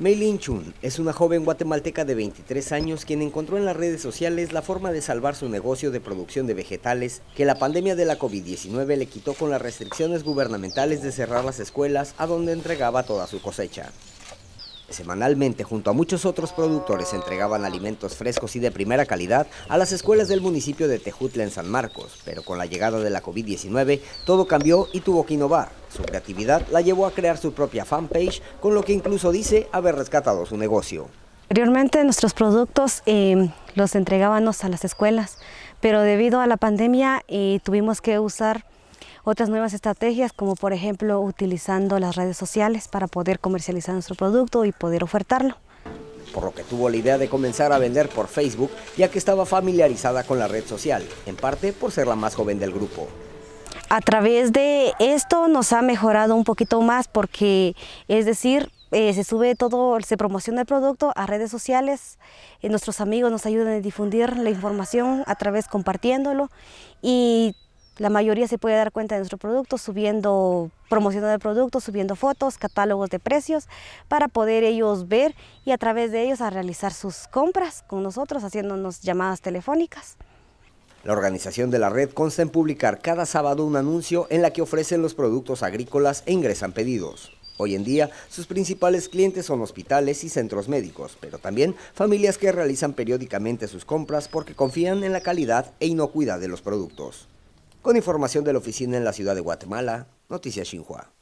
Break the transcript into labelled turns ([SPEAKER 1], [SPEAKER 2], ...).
[SPEAKER 1] Meilin Chun es una joven guatemalteca de 23 años quien encontró en las redes sociales la forma de salvar su negocio de producción de vegetales que la pandemia de la COVID-19 le quitó con las restricciones gubernamentales de cerrar las escuelas a donde entregaba toda su cosecha. Semanalmente, junto a muchos otros productores, entregaban alimentos frescos y de primera calidad a las escuelas del municipio de Tejutla en San Marcos, pero con la llegada de la COVID-19 todo cambió y tuvo que innovar. Su creatividad la llevó a crear su propia fanpage, con lo que incluso dice haber rescatado su negocio.
[SPEAKER 2] Anteriormente nuestros productos eh, los entregábamos a las escuelas, pero debido a la pandemia eh, tuvimos que usar otras nuevas estrategias como por ejemplo utilizando las redes sociales para poder comercializar nuestro producto y poder ofertarlo.
[SPEAKER 1] Por lo que tuvo la idea de comenzar a vender por Facebook ya que estaba familiarizada con la red social, en parte por ser la más joven del grupo.
[SPEAKER 2] A través de esto nos ha mejorado un poquito más porque es decir, eh, se sube todo, se promociona el producto a redes sociales, eh, nuestros amigos nos ayudan a difundir la información a través compartiéndolo y la mayoría se puede dar cuenta de nuestro producto subiendo, promocionando el producto, subiendo fotos, catálogos de precios para poder ellos ver y a través de ellos a realizar sus compras con nosotros haciéndonos llamadas telefónicas.
[SPEAKER 1] La organización de la red consta en publicar cada sábado un anuncio en la que ofrecen los productos agrícolas e ingresan pedidos. Hoy en día, sus principales clientes son hospitales y centros médicos, pero también familias que realizan periódicamente sus compras porque confían en la calidad e inocuidad de los productos. Con información de la oficina en la ciudad de Guatemala, Noticias Xinhua.